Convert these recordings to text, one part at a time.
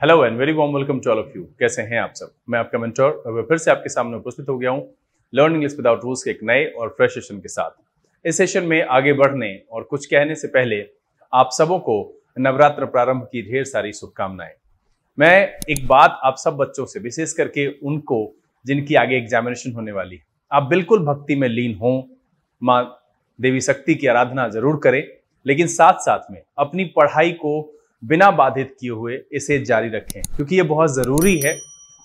Hello and very warm welcome to all of you कैसे हैं आप सब? मैं आपका मेंटोर मैं फिर से आपके सामने उपस्थित हो गया हूँ लर्न इंग्लिश विदाउट रूल्स के एक नए और फ्रेश सेशन के साथ। इस सेशन में आगे बढ़ने और कुछ कहने से पहले आप सबों को नवरात्र प्रारंभ की ढेर सारी शुभकामनाएँ। मैं एक बात आप सब बच्चों से, विशेष करके उनको जिनकी आगे एग्जामिनेशन होने वाली है। आप बिल्कुल भक्ति में लीन हों, माँ देवी शक्ति की आराधना ज़रूर करें, लेकिन साथ साथ में अपनी पढ़ाई को बिना बाधित किए हुए इसे जारी रखें, क्योंकि ये बहुत ज़रूरी है।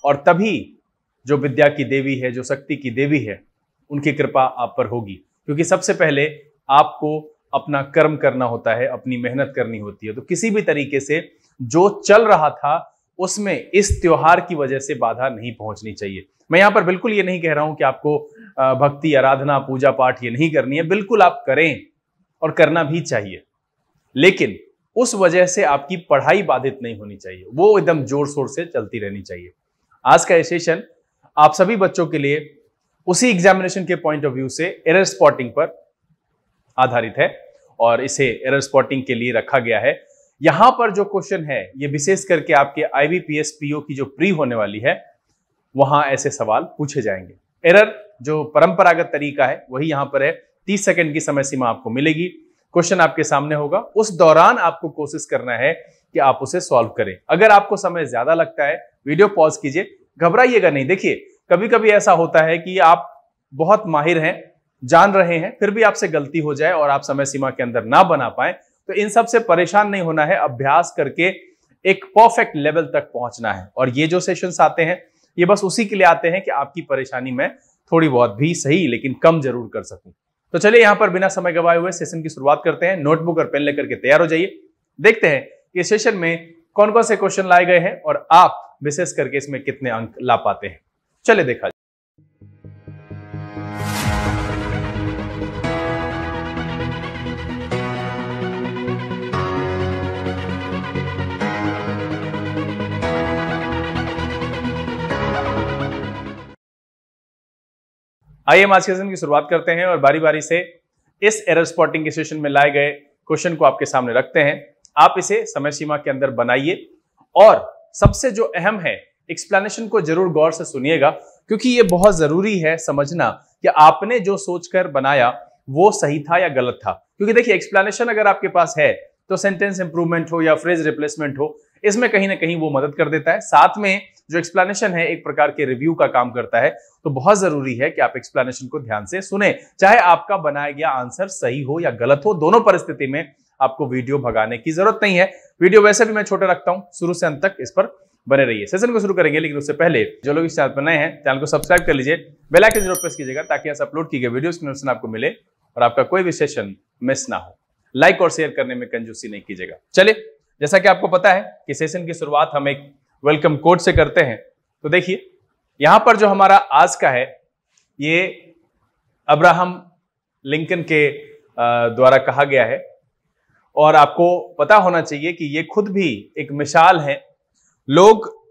और तभी जो विद्या की देवी है, जो शक्ति की देवी है, उनकी कृपा आप पर होगी। क्योंकि सबसे पहले आपको अपना कर्म करना होता है, अपनी मेहनत करनी होती है। तो किसी भी तरीके से जो चल रहा था, उसमें इस त्योहार की वजह से बाधा नहीं पहुंचनी चाहिए। मैं यहाँ पर बिल्कुल ये नहीं कह रहा हूँ कि आपको भक्ति, आराधना, पूजा पाठ ये नहीं करनी है। बिल्कुल आप करें और करना भी चाहिए। लेकिन उस वजह से आपकी पढ़ाई बाधित नहीं होनी चाहिए। वो एकदम ज़ोर शोर से चलती रहनी चाहिए। आज का ये सेशन आप सभी बच्चों के लिए उसी एग्जामिनेशन के पॉइंट ऑफ़ व्यू से एरर स्पॉटिंग पर आधारित है और इसे एरर स्पॉटिंग के लिए रखा गया है। यहाँ पर जो क्वेश्चन है, ये विशेष करके आपके आईवीपीएस पीओ की जो प्री होने वाली है, वहाँ ऐसे सवाल पूछे जाएँगे। एरर जो परंपरागत तरीका है, वही यहाँ पर है। तीस सेकंड की समय सीमा आपको मिलेगी। क्वेश्चन आपके सामने होगा। उस दौरान आपको कोशिश करना है कि आप उसे सॉल्व करें। अगर आपको समय ज़्यादा लगता है, वीडियो पॉज कीजिए, घबराइएगा नहीं। देखिए कभी कभी ऐसा होता है कि आप बहुत माहिर हैं, जान रहे हैं, फिर भी आपसे गलती हो जाए और आप समय सीमा के अंदर ना बना पाए तो इन सबसे परेशान नहीं होना है। अभ्यास करके एक परफेक्ट लेवल तक पहुँचना है। और ये जो सेशंस आते हैं, ये बस उसी के लिए आते हैं कि आपकी परेशानी में थोड़ी बहुत भी सही, लेकिन कम ज़रूर कर सकूँ। तो चलिए यहाँ पर बिना समय गवाए हुए सेशन की शुरुआत करते हैं। नोटबुक और पेन लेकर के तैयार हो जाइए। देखते हैं कि सेशन में कौन कौन से क्वेश्चन लाए गए हैं और आप विशेष करके इसमें कितने अंक ला पाते हैं। चलिए देखा आइए हम आज के सेशन की शुरुआत करते हैं और बारी बारी से इस एरर स्पॉटिंग के सेशन में लाए गए क्वेश्चन को आपके सामने रखते हैं। आप इसे समय सीमा के अंदर बनाइए और सबसे जो अहम है एक्सप्लेनेशन को ज़रूर गौर से सुनिएगा, क्योंकि ये बहुत ज़रूरी है समझना कि आपने जो सोचकर बनाया, वो सही था या गलत था। क्योंकि देखिए एक्सप्लेनेशन अगर आपके पास है तो सेंटेंस इंप्रूवमेंट हो या फ्रेज रिप्लेसमेंट हो इसमें कहीं ना कहीं वो मदद कर देता है। साथ में जो एक्सप्लेनेशन है, एक प्रकार के रिव्यू का काम करता है तो बहुत ज़रूरी है कि आप एक्सप्लेनेशन को ध्यान से सुने। चाहे आपका बनाया गया आंसर सही हो या गलत हो, दोनों परिस्थिति में आपको वीडियो भगाने की ज़रूरत नहीं है। वीडियो वैसे भी मैं छोटे रखता हूँ, शुरू से अंत तक इस पर बने रहिए। सेशन को शुरू करेंगे, लेकिन उससे पहले जो लोग इस चैनल पर नए हैं चैनल को सब्सक्राइब कर लीजिए। बेल आइकन ज़रूर प्रेस कीजिएगा, ताकि ऐसा अपलोड की गई वीडियो की नोटिफिकेशन आपको मिले और आपका कोई भी सेशन मिस ना हो। लाइक और शेयर करने में कंजूसी नहीं कीजिएगा। चलिए जैसा कि आपको पता है कि सेशन की शुरुआत हम एक वेलकम कोड से करते हैं। तो देखिए, यहाँ पर जो हमारा आज का है, ये अब्राहम लिंकन के द्वारा कहा गया है। और आपको पता होना चाहिए कि ये खुद भी एक मिसाल है। लोग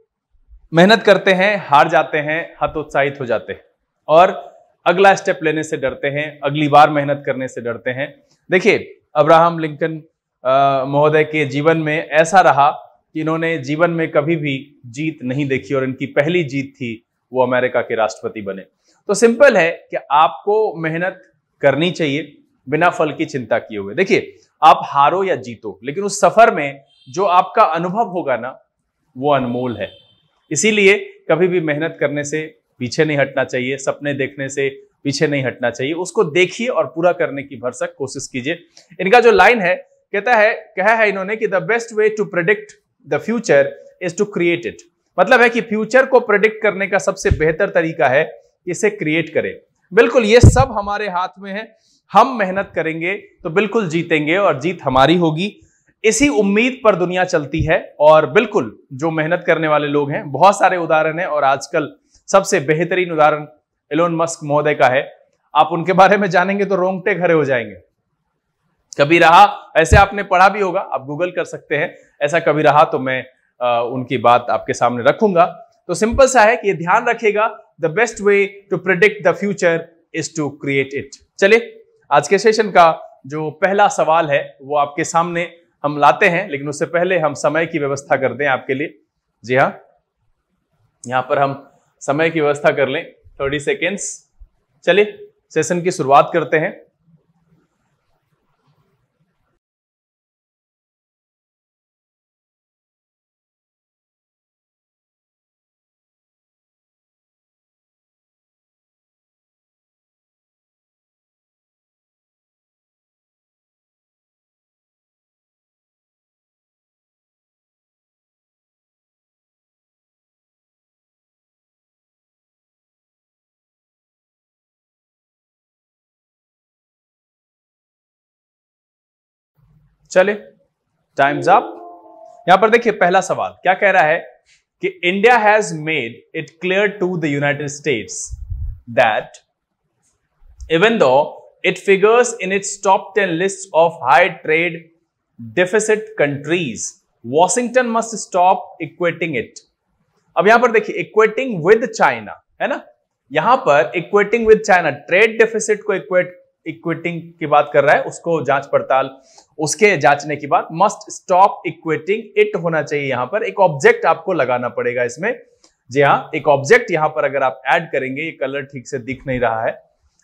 मेहनत करते हैं, हार जाते हैं, हतोत्साहित हो जाते हैं। और अगला स्टेप लेने से डरते हैं, अगली बार मेहनत करने से डरते हैं। देखिए, अब्राहम लिंकन महोदय के जीवन में ऐसा रहा कि इन्होंने जीवन में कभी भी जीत नहीं देखी और इनकी पहली जीत थी वो अमेरिका के राष्ट्रपति बने। तो सिंपल है कि आपको मेहनत करनी चाहिए, बिना फल की चिंता किए हुए। देखिए, आप हारो या जीतो, लेकिन उस सफ़र में जो आपका अनुभव होगा ना, वो अनमोल है। इसीलिए कभी भी मेहनत करने से पीछे नहीं हटना चाहिए, सपने देखने से पीछे नहीं हटना चाहिए। उसको देखिए और पूरा करने की भरसक कोशिश कीजिए। इनका जो लाइन है कहता है, कहा है इन्होंने कि the best way to predict the future is to create it मतलब है कि फ्यूचर को प्रिडिक्ट करने का सबसे बेहतर तरीका है इसे क्रिएट करें। बिल्कुल, ये सब हमारे हाथ में है। हम मेहनत करेंगे तो बिल्कुल जीतेंगे और जीत हमारी होगी। इसी उम्मीद पर दुनिया चलती है और बिल्कुल, जो मेहनत करने वाले लोग हैं, बहुत सारे उदाहरण हैं और आजकल सबसे बेहतरीन उदाहरण एलोन मस्क महोदय का है। आप उनके बारे में जानेंगे तो रोंगटे खड़े हो जाएँगे। कभी रहा ऐसे आपने पढ़ा भी होगा आप गूगल कर सकते हैं ऐसा कभी रहा तो मैं आ, उनकी बात आपके सामने रखूँगा। तो सिंपल सा है कि ये ध्यान रखेगा the best way to predict the future is to create it चलिए आज के सेशन का जो पहला सवाल है वो आपके सामने हम लाते हैं लेकिन उससे पहले हम समय की व्यवस्था कर दें आपके लिए। जी हाँ यहाँ पर हम समय की व्यवस्था कर लें थर्टी सेकेंड्स चलिए सेशन की शुरुआत करते हैं। चले टाइम्स अप यहाँ पर देखिए पहला सवाल, क्या कह रहा है कि India has made it clear to the United States that even though it figures in its top ten list of high trade deficit countries Washington must stop equating it अब यहाँ पर देखिए इक्वेटिंग विद चाइना है ना? यहाँ पर equating with China trade deficit को equate equating की बात कर रहा है, उसको जाँच पड़ताल, उसके जांचने की बात मस्ट स्टॉप इक्वेटिंग इट होना चाहिए यहाँ पर। एक ऑब्जेक्ट आपको लगाना पड़ेगा इसमें। जी हाँ एक ऑब्जेक्ट यहाँ पर अगर आप ऐड करेंगे, ये कलर ठीक से दिख नहीं रहा है।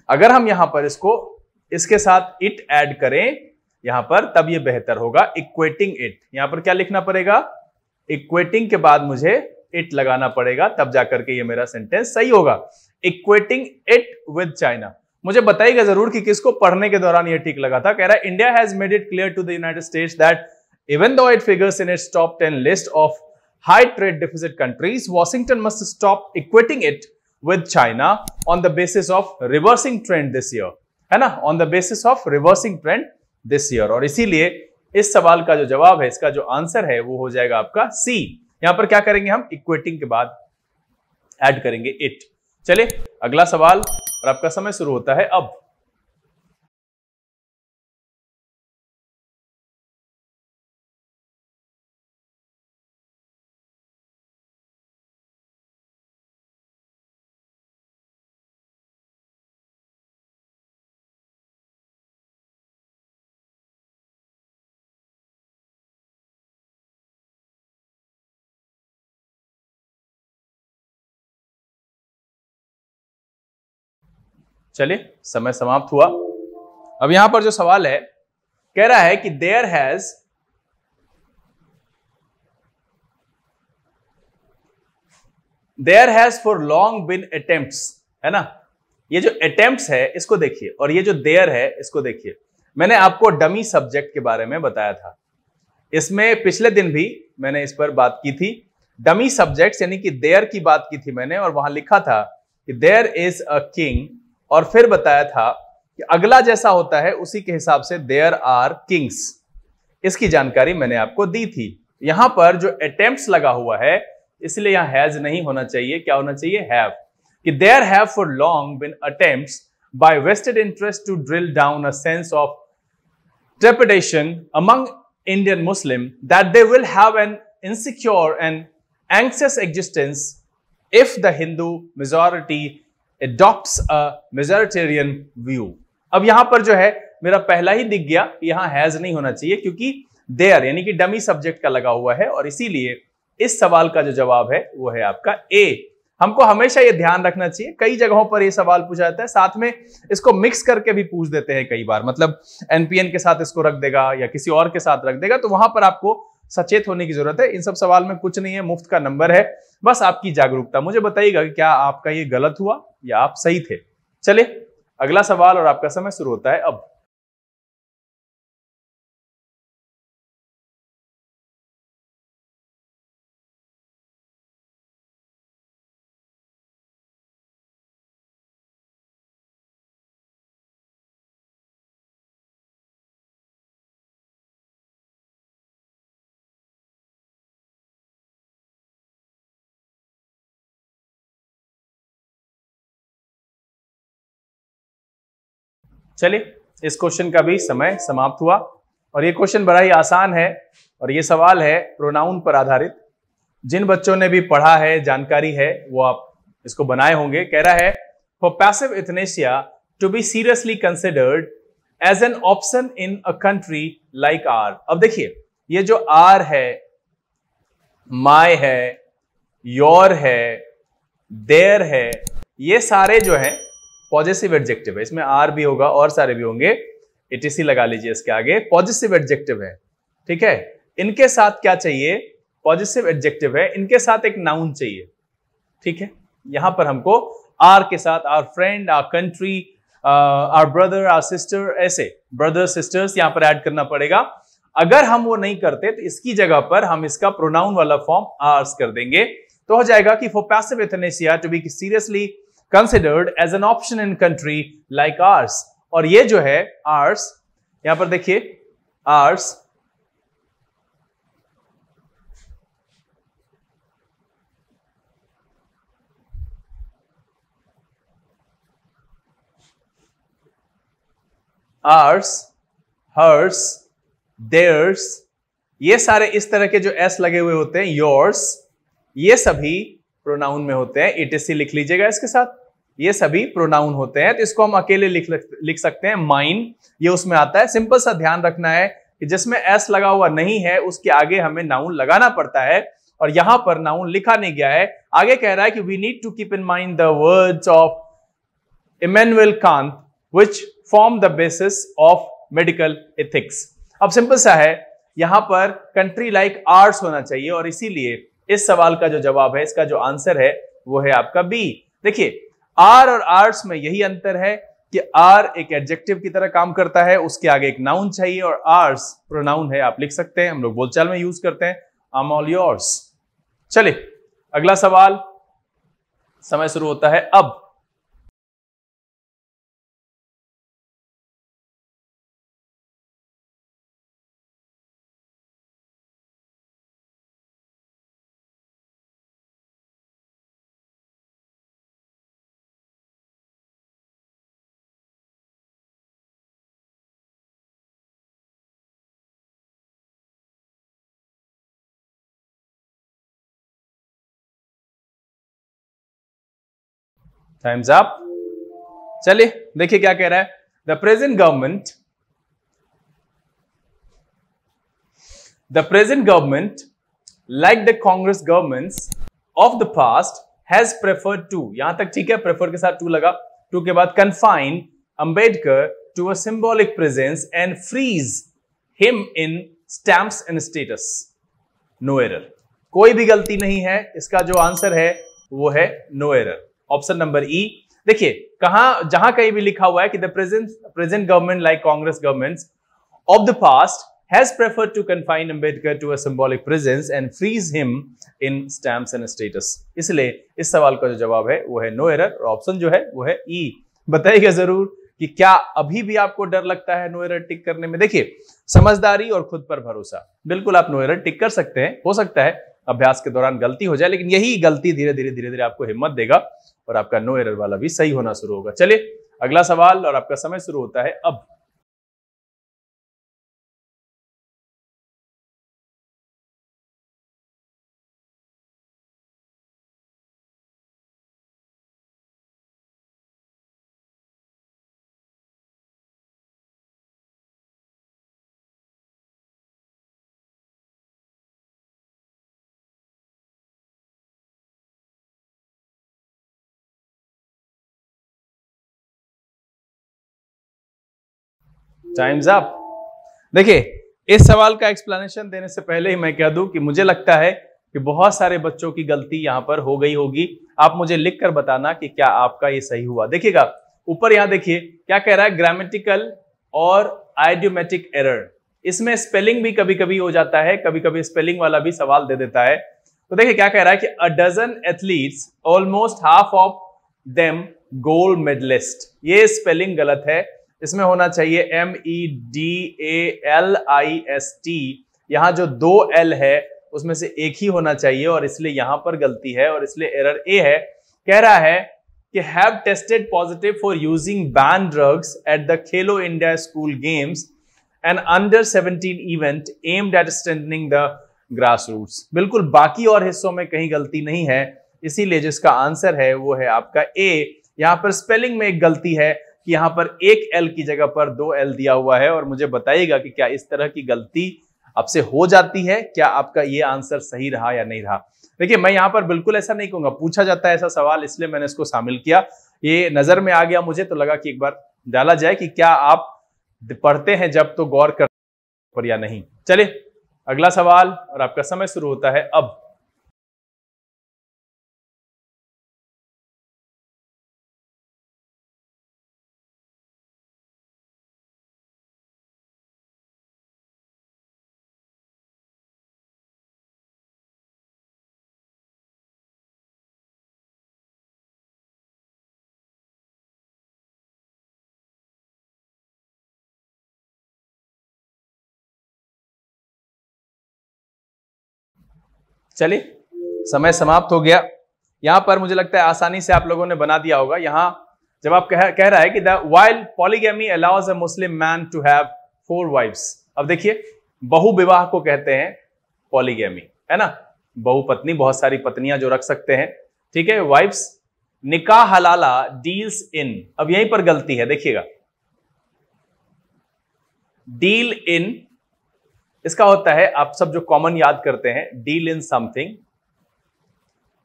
अगर हम यहाँ पर इसको, इसके साथ इट ऐड करें, यहाँ पर, तब ये बेहतर होगा। इक्वेटिंग इट यहाँ पर क्या लिखना पड़ेगा? इक्वेटिंग के बाद मुझे इट लगाना पड़ेगा, तब जाकर के ये मेरा सेंटेंस सही होगा। इक्वेटिंग इट विद चाइना मुझे बताइएगा ज़रूर कि किसको पढ़ने के दौरान ये ठीक लगा था। कह रहा है India has made it clear to the United States that even though it figures in its top ten list of high trade deficit countries Washington must stop equating it with China on the basis of reversing trend this year है ना? On the basis of reversing trend this year और इसीलिए इस सवाल का जो जवाब है, इसका जो आंसर है, वो हो जाएगा आपका सी यहाँ पर क्या करेंगे हम? इक्वेटिंग के बाद ऐड करेंगे इट चलिए, अगला सवाल और आपका समय शुरू होता है अब। चलिए, समय समाप्त हुआ। अब यहाँ पर जो सवाल है, कह रहा है कि there has there has for long been attempt है ना? ये जो अटेम्प्ट है, इसको देखिए, और ये जो देयर है, इसको देखिए। मैंने आपको डमी सब्जेक्ट के बारे में बताया था। इसमें पिछले दिन भी मैंने इस पर बात की थी। डमी सब्जेक्ट्स यानी कि देयर की बात की थी मैंने, और वहाँ लिखा था कि देयर इज़ अ किंग और फिर बताया था कि अगला जैसा होता है, उसी के हिसाब से देयर आर किंग्स इसकी जानकारी मैंने आपको दी थी। यहाँ पर जो अटेम्प्ट लगा हुआ है, इसलिए यहाँ हैज़ नहीं होना चाहिए। क्या होना चाहिए? हैव कि there have for long been attempt by vested interest to drill down a sense of trepidation among Indian Muslim that they will have an insecure and anxious existence if the Hindu majority adopts a majoritarian view अब यहाँ पर जो है, मेरा पहला ही दिख गया यहाँ हैज़ नहीं होना चाहिए क्योंकि देयर यानी कि डमी सब्जेक्ट का लगा हुआ है और इसीलिए इस सवाल का जो जवाब है, वो है आपका ए हमको हमेशा ये ध्यान रखना चाहिए। कई जगहों पर ये सवाल पूछा जाता है। साथ में इसको मिक्स करके भी पूछ देते हैं कई बार। मतलब एनपीएन के साथ इसको रख देगा या किसी और के साथ रख देगा तो वहाँ पर आपको सचेत होने की ज़रूरत है। इन सब सवाल में कुछ नहीं है। मुफ़्त का नंबर है। बस आपकी जागरूकता। मुझे बताइएगा कि क्या आपका ये गलत हुआ या आप सही थे। चले अगला सवाल और आपका समय शुरू होता है अब। चलिए, इस क्वेश्चन का भी समय समाप्त हुआ। और ये क्वेश्चन बड़ा ही आसान है और ये सवाल है प्रोनाउन पर आधारित। जिन बच्चों ने भी पढ़ा है, जानकारी है, वो आप इसको बनाए होंगे। कह रहा है for passive euthanasia to be seriously considered as an option in a country like our अब देखिए, ये जो आर है माय है योर है देर है, ये सारे जो है पॉजिटिव एडजेक्टिव है। इसमें आर भी होगा, और सारे भी होंगे। एटीसी लगा लीजिए इसके आगे। पॉजिटिव एडजेक्टिव है। ठीक है? इनके साथ क्या चाहिए? पॉजिटिव एडजेक्टिव है। इनके साथ एक नाउन चाहिए। ठीक है? यहाँ पर हमको आर के साथ our friend our country our brother our sister ऐसे ब्रदर सिस्टर्स यहाँ पर ऐड करना पड़ेगा। अगर हम वो नहीं करते तो इसकी जगह पर हम इसका प्रोनाउन वाला फॉर्म आर्स कर देंगे। तो हो जाएगा कि for passive euthanasia to be seriously considered as an option in country like ours और ये जो है आर्स यहाँ पर देखिए आर्स आर्स हर्स देयर्स ये सारे इस तरह के जो एस लगे हुए होते हैं योर्स ये सभी प्रोनाउन में होते हैं इटीसी लिख लीजिएगा इसके साथ। ये सभी प्रोनाउन होते हैं तो इसको हम अकेले लिख लिख सकते हैं माइन ये उसमें आता है सिंपल सा ध्यान रखना है कि जिसमें एस लगा हुआ नहीं है, उसके आगे हमें नाउन लगाना पड़ता है, और यहाँ पर नाउन लिखा नहीं गया है। आगे कह रहा है कि we need to keep in mind the words of Immanuel Kant which form the basis of medical ethics अब सिंपल सा है, यहाँ पर कंट्री लाइक आर्ट्स होना चाहिए, और इसीलिए इस सवाल का जो जवाब है, इसका जो आंसर है, वो है आपका बी देखिए आर और आर्ट्स में यही अंतर है कि आर एक एडजेक्टिव की तरह काम करता है, उसके आगे एक नाउन चाहिए और आर्स प्रोनाउन है, आप लिख सकते हैं, हम लोग बोलचाल में यूज़ करते हैं। आम ऑल योर्स चलिए, अगला सवाल, समय शुरू होता है अब। टाइम्स अप चलिए, देखिए क्या कह रहा है। The present government the present government like the Congress government of the past has preferred to यहाँ तक ठीक है प्रेफर के साथ टू लगा। टू के बाद confine Ambedkar to a symbolic presence and freeze him in stamps and statues no error कोई भी गलती नहीं है, इसका जो आंसर है, वो है no error option number E. देखिए, कहा, जहाँ कहीं भी लिखा हुआ है कि the present present government like Congress government of the past has preferred to confine Ambedkar to a symbolic presence and freeze him in stamps and status. इसलिए इस सवाल का जो जवाब है, वो है नो एरर और ऑप्शन जो है, वो है ई e. बताइएगा ज़रूर कि क्या अभी भी आपको डर लगता है नो एरर टिक करने में? देखिए, समझदारी और खुद पर भरोसा। बिल्कुल आप नो एरर टिक कर सकते हैं। हो सकता है अभ्यास के दौरान गलती हो जाए, लेकिन यही गलती धीरे धीरे धीरे धीरे आपको हिम्मत देगा। और आपका नो एरर वाला भी सही होना शुरू होगा। चलिए, अगला सवाल और आपका समय शुरू होता है अब। टाइम्स अप देखिए, इस सवाल का एक्सप्लेनेशन देने से पहले ही मैं कह दूँ कि मुझे लगता है कि बहुत सारे बच्चों की गलती यहाँ पर हो गई होगी। आप मुझे लिख कर बताना कि क्या आपका ये सही हुआ। देखिएगा, ऊपर यहाँ देखिए, क्या कह रहा है? ग्रामेटिकल और आइडियोमेटिक एरर इसमें स्पेलिंग भी कभी कभी हो जाता है कभी कभी स्पेलिंग वाला भी सवाल दे देता है। तो देखिए, क्या कह रहा है कि a dozen athletes almost half of them gold medallist ये स्पेलिंग गलत है। इसमें होना चाहिए M E D A L I S T यहाँ जो दो एल है, उसमें से एक ही होना चाहिए और इसलिए यहाँ पर गलती है और इसलिए एरर ए है। कह रहा है कि have tested positive for using ban drugs at the Khelo India school games and under 17 event aimed at strengthening the grassroots बिल्कुल बाकी और हिस्सों में कहीं गलती नहीं है। इसीलिए जिसका आंसर है, वो है आपका ए यहाँ पर स्पेलिंग में एक गलती है कि यहाँ पर एक एल की जगह पर दो एल दिया हुआ है और मुझे बताइएगा कि क्या इस तरह की गलती आपसे हो जाती है, क्या आपका ये आंसर सही रहा या नहीं रहा? देखिए, मैं यहाँ पर बिल्कुल ऐसा नहीं कहूँगा, पूछा जाता है ऐसा सवाल, इसलिए मैंने इसको शामिल किया। ये नज़र में आ गया मुझे तो लगा कि एक बार डाला जाए कि क्या आप पढ़ते हैं जब तो गौर कर पर या नहीं। चलिए, अगला सवाल और आपका समय शुरू होता है अब। चलिए समय समाप्त हो गया। यहाँ पर मुझे लगता है आसानी से आप लोगों ने बना दिया होगा। यहाँ जब आप कह, कह रहा है कि the while polygamy allows a Muslim man to have four wives अब देखिए बहु विवाह को कहते हैं पॉलीगेमी है ना? बहु पत्नी बहुत सारी पत्नियाँ जो रख सकते हैं ठीक है? Wives nikah halala deals in. अब यहीं पर गलती है देखिएगा। डील इन इसका होता है आप सब जो कॉमन याद करते हैं डील इन समथिंग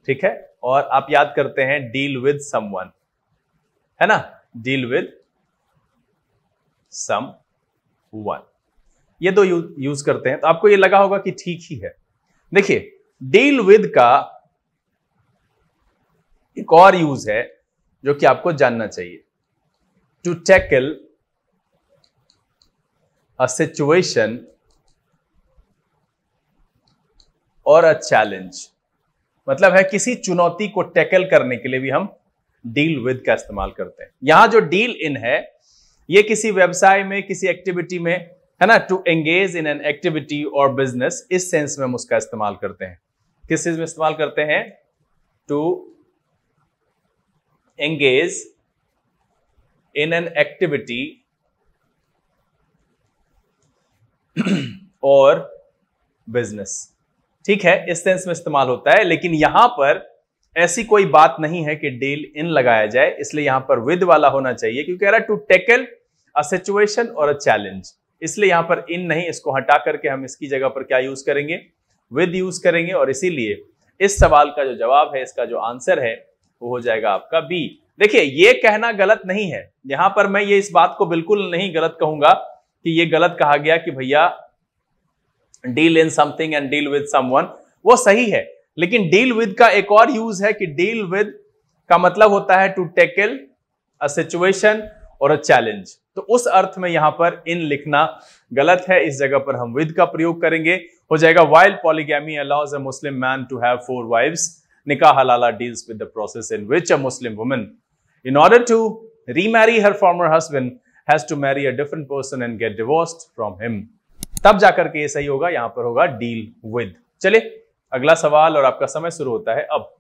ठीक है? और आप याद करते हैं डील विद समवन है ना? डील विद सम वन ये दो यू, यूज़ करते हैं। तो आपको ये लगा होगा कि ठीक ही है। देखिए डील विद का एक और यूज़ है जो कि आपको जानना चाहिए। टू टैकल अ सिचुएशन और अ चैलेंज मतलब है किसी चुनौती को टैकल करने के लिए भी हम डील विद का इस्तेमाल करते हैं। यहाँ जो डील इन है, ये किसी व्यवसाय में, किसी एक्टिविटी में, है ना to engage in an activity और बिज़नेस इस सेंस में हम उसका इस्तेमाल करते हैं। किस चीज़ में इस्तेमाल करते हैं? To engage in an activity और बिज़नेस ठीक है, इस सेंस में इस्तेमाल होता है, लेकिन यहाँ पर ऐसी कोई बात नहीं है कि डील इन लगाया जाए, इसलिए यहाँ पर विद वाला होना चाहिए, क्योंकि रहा टू टेकल अ सिचुएशन और अ चैलेंज इसलिए यहाँ पर इन नहीं, इसको हटा करके हम इसकी जगह पर क्या यूज़ करेंगे? विद यूज़ करेंगे, और इसीलिए इस सवाल का जो जवाब है, इसका जो आंसर है, वो हो जाएगा आपका बी देखिए, ये कहना गलत नहीं है। यहाँ पर मैं ये इस बात को बिल्कुल नहीं गलत कहूँगा कि ये गलत कहा गया कि भैया deal in something and deal with someone वो सही है। लेकिन डील विद का एक और यूज़ है कि डील विद का मतलब होता है टू टेकल अ सिचुएशन और अ चैलेंज तो उस अर्थ में यहाँ पर इन लिखना गलत है। इस जगह पर हम विद का प्रयोग करेंगे। हो जाएगा while polygamy allows a Muslim man to have four wives nikah halala deals with the process in which a Muslim woman in order to remarry her former husband has to marry a different person and get divorced from him तब जाकर के ये सही होगा, यहाँ पर होगा deal with. चले अगला सवाल और आपका समय शुरू होता है अब।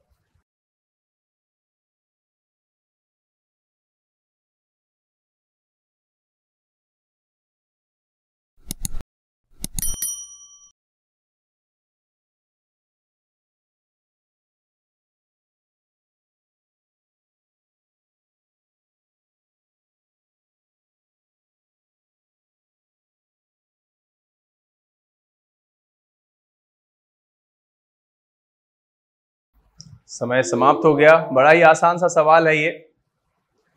समय समाप्त हो गया। बड़ा ही आसान सा सवाल है ये।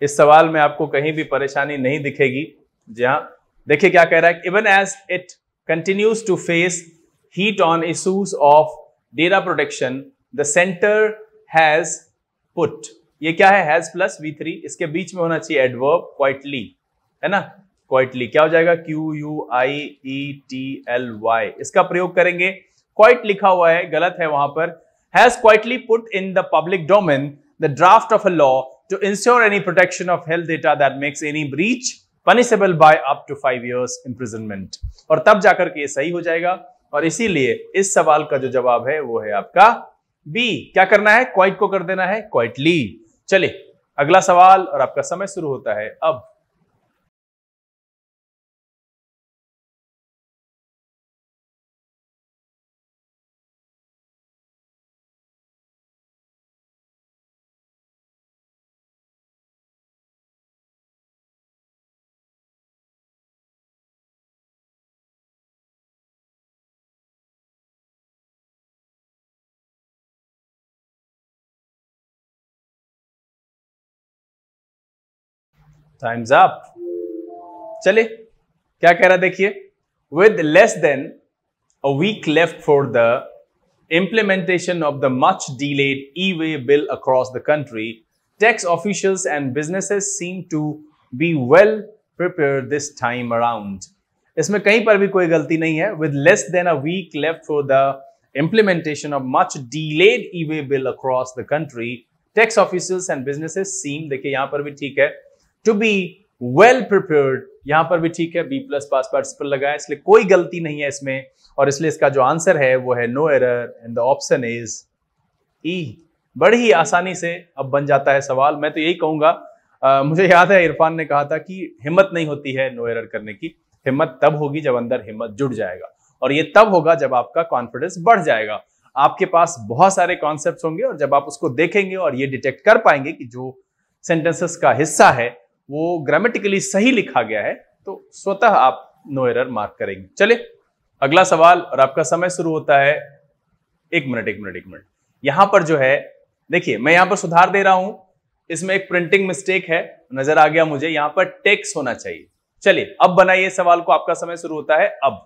इस सवाल में आपको कहीं भी परेशानी नहीं दिखेगी। जहाँ देखिए क्या कह रहा है even as it continues to face heat on issues of data protection the centre has put ये क्या है हैज़ प्लस वी थ्री इसके बीच में होना चाहिए एडवर्ब क्वाइटली है ना? क्वाइटली क्या हो जाएगा? Q U I E T L Y इसका प्रयोग करेंगे। क्वाइट लिखा हुआ है, गलत है वहाँ पर। Has quietly put in the public domain the draft of a law to ensure any protection of health data that makes any breach punishable by up to five years imprisonment और तब जाकर के ये सही हो जाएगा और इसीलिए इस सवाल का जो जवाब है वो है आपका बी क्या करना है क्वाइट को कर देना है क्वाइटली चलिए अगला सवाल और आपका समय शुरू होता है अब टाइम्स अप चले क्या कह रहा देखिए with less than a week left for the implementation of the much delayed e way bill across the country tax officials and businesses seem to be well prepare this time around इसमें कहीं पर भी कोई गलती नहीं है। With less than a week left for the implementation of much delayed e way bill across the country tax officers and businesses seem देखिए, यहाँ पर भी ठीक है to बी वेल प्रिपेयर्ड यहाँ पर भी ठीक है बी प्लस पास पार्टिसिपल लगाया इसलिए कोई गलती नहीं है इसमें, और इसलिए इसका जो आंसर है, वो है no error and the option is E बड़ी ही आसानी से अब बन जाता है सवाल। मैं तो यही कहूँगा मुझे याद है इरफान ने कहा था कि हिम्मत नहीं होती है नो एरर करने की। हिम्मत तब होगी जब अंदर हिम्मत जुड़ जाएगा, और ये तब होगा जब आपका कॉन्फिडेंस बढ़ जाएगा। आपके पास बहुत सारे कॉन्सेप्ट होंगे, और जब आप उसको देखेंगे और ये डिटेक्ट कर पाएँगे कि जो सेंटेंसेस का हिस्सा है वो ग्रामेटिकली सही लिखा गया है तो स्वतः आप नो एरर मार्क करेंगे। चले अगला सवाल और आपका समय शुरू होता है। एक मिनट एक मिनट एक मिनट। यहाँ पर जो है, देखिए, मैं यहाँ पर सुधार दे रहा हूँ। इसमें एक प्रिंटिंग मिस्टेक है, नज़र आ गया मुझे। यहाँ पर टेक्स होना चाहिए। चलिए, अब बनाइए सवाल को, आपका समय शुरू होता है। अब।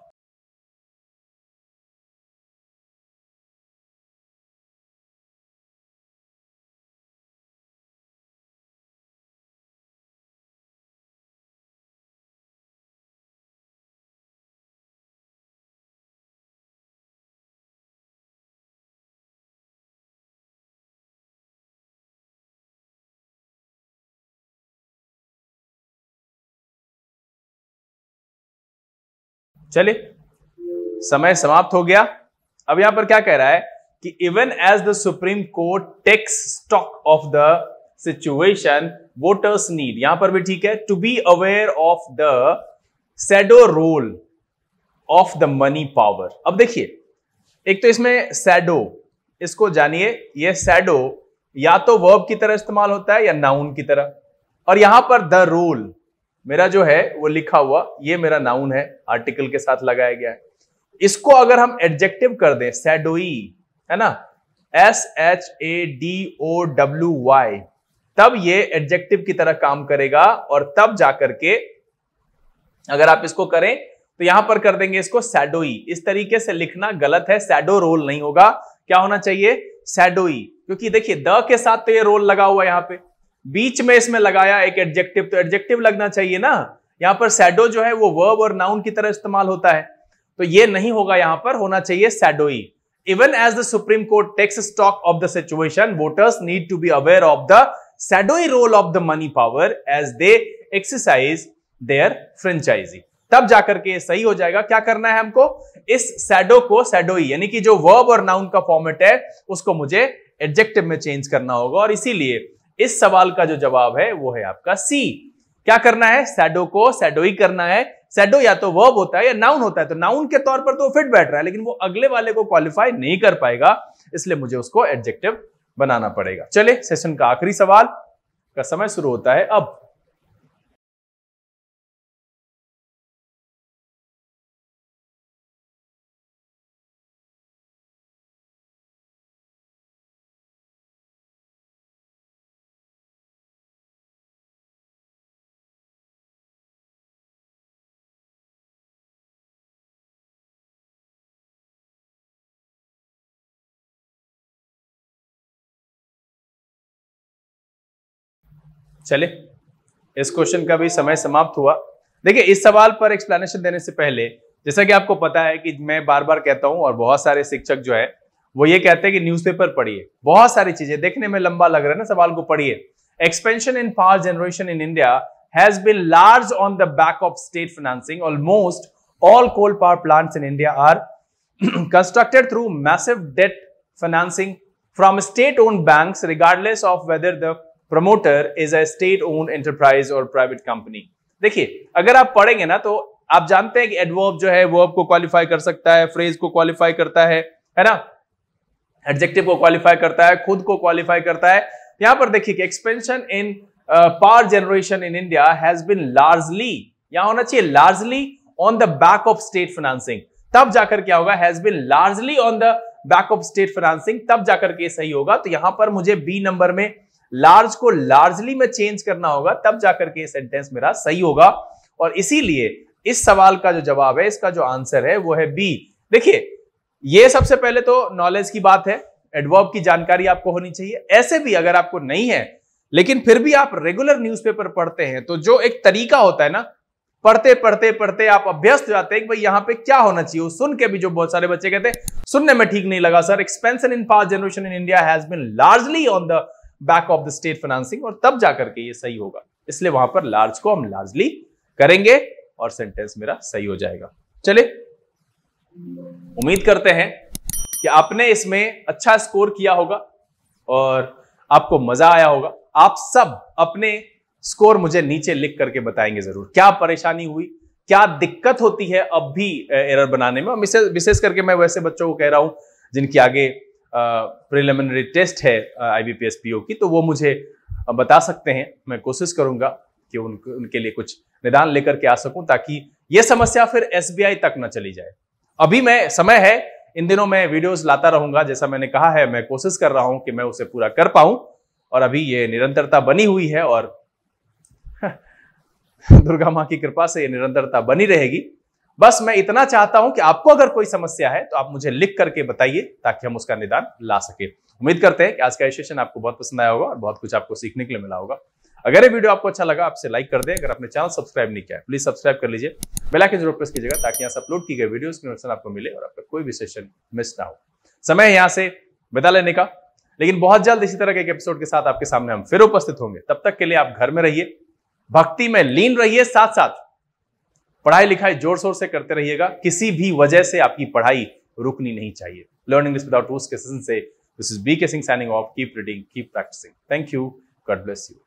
चले समय समाप्त हो गया। अब यहाँ पर क्या कह रहा है कि even as the Supreme Court takes stock of the situation voters need यहाँ पर भी ठीक है to be aware of the shadow role of the money power अब देखिए, एक तो इसमें सैडो इसको जानिए यह सैडो या तो वर्ब की तरह इस्तेमाल होता है या नाउन की तरह। और यहाँ पर द रोल मेरा जो है, वो लिखा हुआ, ये मेरा नाउन है आर्टिकल के साथ लगाया गया है। इसको अगर हम एडजेक्टिव कर दें सैडोई है ना? S H A D O W Y तब ये एडजेक्टिव की तरह काम करेगा और तब जाकर के अगर आप इसको करें तो यहाँ पर कर देंगे इसको सैडोई इस तरीके से लिखना गलत है सैडो रोल नहीं होगा। क्या होना चाहिए? सैडोई क्योंकि देखिए, द के साथ तो ये रोल लगा हुआ है यहाँ पे। बीच में इसमें लगाया एक एडजेक्टिव तो एडजेक्टिव लगना चाहिए ना। यहाँ पर सैडो जो है, वो वर्ब और नाउन की तरह इस्तेमाल होता है। तो ये नहीं होगा यहाँ पर, होना चाहिए shadowy even as the Supreme Court takes stock of the situation voters need to be aware of the shadowy role of the money power as they exercise their franchise तब जाकर के सही हो जाएगा। क्या करना है हमको? इस सैडो को सैडोई यानी कि जो वर्ब और नाउन का फॉर्मेट है, उसको मुझे एडजेक्टिव में चेंज करना होगा। और इसीलिए इस सवाल का जो जवाब है, वो है आपका सी क्या करना है? सैडो को सैडो ही करना है। सैडो या तो वर्ब होता है या नाउन होता है। तो नाउन के तौर पर तो फिट बैठ रहा है, लेकिन वो अगले वाले को क्वालिफाई नहीं कर पाएगा, इसलिए मुझे उसको एडजेक्टिव बनाना पड़ेगा। चले सेशन का आखिरी सवाल। का समय शुरू होता है अब। चले इस क्वेश्चन का भी समय समाप्त हुआ। देखिए, इस सवाल पर एक्सप्लेनेशन देने से पहले, जैसा कि आपको पता है कि मैं बार बार कहता हूँ और बहुत सारे शिक्षक जो है, वो ये कहते हैं कि न्यूज़पेपर पढ़िए। बहुत सारी चीज़ें, देखने में लंबा लग रहा है ना सवाल को पढ़िए। Expansion in power generation in India has been large on the back of state financing almost all coal power plants in India are constructed through massive debt financing from state owned banks regardless of whether the promoter is a state owned enterprise और private company देखिए, अगर आप पढ़ेंगे ना तो आप जानते हैं कि एडवर्ब जो है वर्ब को क्वालिफाई कर सकता है फ्रेज को क्वालिफाई करता है है ना? एडजेक्टिव को क्वालिफाई करता है, खुद को क्वालिफाई करता है। यहाँ पर देखिए कि expansion in power generation in India has been largely यहाँ होना चाहिए largely on the back of state financing तब जाकर क्या होगा? Has been largely on the back of state financing तब जाकर के सही होगा। तो यहाँ पर मुझे बी नंबर में लार्ज को लार्जली में चेंज करना होगा, तब जाकर के सेंटेंस मेरा सही होगा। और इसीलिए इस सवाल का जो जवाब है, इसका जो आंसर है, वो है बी देखिए, ये सबसे पहले तो नॉलेज की बात है एडवर्ब की जानकारी आपको होनी चाहिए। ऐसे भी अगर आपको नहीं है, लेकिन फिर भी आप रेगुलर न्यूज़पेपर पढ़ते हैं तो जो एक तरीका होता है ना, पढ़ते पढ़ते पढ़ते आप अभ्यस्त हो जाते हैं कि भाई यहाँ पे क्या होना चाहिए। सुन के भी जो बहुत सारे बच्चे कहते हैं, सुनने में ठीक नहीं लगा sir expansion in past generation in India has been largely on the back of the state financing और तब जाकर के ये सही होगा। इसलिए वहाँ पर लार्ज को हम लार्जली करेंगे और सेंटेंस मेरा सही हो जाएगा। चले उम्मीद करते हैं कि आपने इसमें अच्छा स्कोर किया होगा और आपको मज़ा आया होगा। आप सब अपने स्कोर मुझे नीचे लिख करके बताएँगे ज़रूर। क्या परेशानी हुई? क्या दिक्कत होती है? अब भी एरर बनाने में। विशेष करके मैं वैसे बच्चों को कह रहा हूँ, जिनकी आगे प्रिलिमिनरी टेस्ट है आईबीपीएस पीओ की तो वो मुझे बता सकते हैं। मैं कोशिश करूँगा कि उन, उनके लिए कुछ निदान लेकर के आ सकूँ ताकि ये समस्या फिर एसबीआई तक न चली जाए। अभी मैं समय है इन दिनों मैं वीडियोस लाता रहूँगा। जैसा मैंने कहा है मैं कोशिश कर रहा हूँ कि मैं उसे पूरा कर पाऊँ और अभी ये निरंतरता बनी हुई है और दुर्गा माँ की कृपा से ये निरंतरता बनी रहेगी। बस मैं इतना चाहता हूँ कि आपको अगर कोई समस्या है तो आप मुझे लिख करके बताइए, ताकि हम उसका निदान ला सके। उम्मीद करते हैं कि आज का सेशन आपको बहुत पसंद आया होगा और बहुत कुछ आपको सीखने के लिए मिला होगा। अगर ये वीडियो आपको अच्छा लगा आपसे लाइक कर दें। अगर आपने चैनल सब्सक्राइब नहीं किया है, प्लीज़ सब्सक्राइब कर लीजिए। बेल आइकन ज़रूर प्रेस कीजिएगा, ताकि यहाँ से अपलोड की गई वीडियो की नोटिफिकेशन आपको मिले और आपका कोई भी सेशन मिस ना हो। समय यहाँ से विदा लेने का, लेकिन बहुत जल्द इसी तरह के एक एपिसोड के साथ आपके सामने हम फिर उपस्थित होंगे। तब तक के लिए आप घर में रहिए, भक्ति में लीन रहिए साथ साथ पढ़ाई लिखाई ज़ोर शोर से करते रहिएगा। किसी भी वजह से आपकी पढ़ाई रुकनी नहीं चाहिए। लर्निंग दिस विदाउट रूल्स के सेशन से this is B K Singh signing off keep reading keep practising thank you God bless you